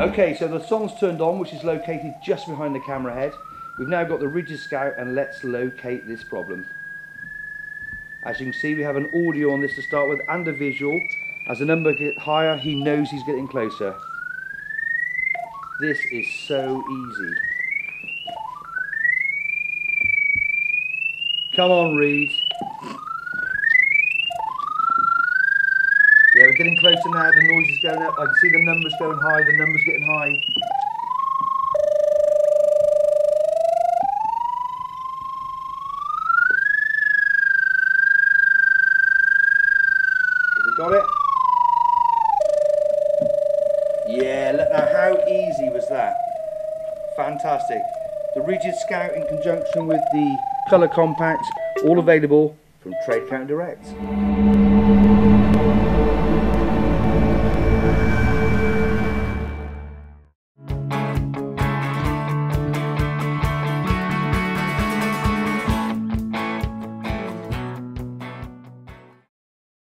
Mm. Okay, so the sonde's turned on, which is located just behind the camera head. We've now got the Ridgid Scout, and let's locate this problem. As you can see, we have an audio on this to start with, and a visual. As the number gets higher, he knows he's getting closer. This is so easy. Come on, Reed. Getting closer now. The noise is going up. I can see the numbers going high. The numbers getting high. We got it? Yeah, look now, how easy was that? Fantastic. The Ridgid Scout in conjunction with the Colour Compact, all available from Trade Counter Direct.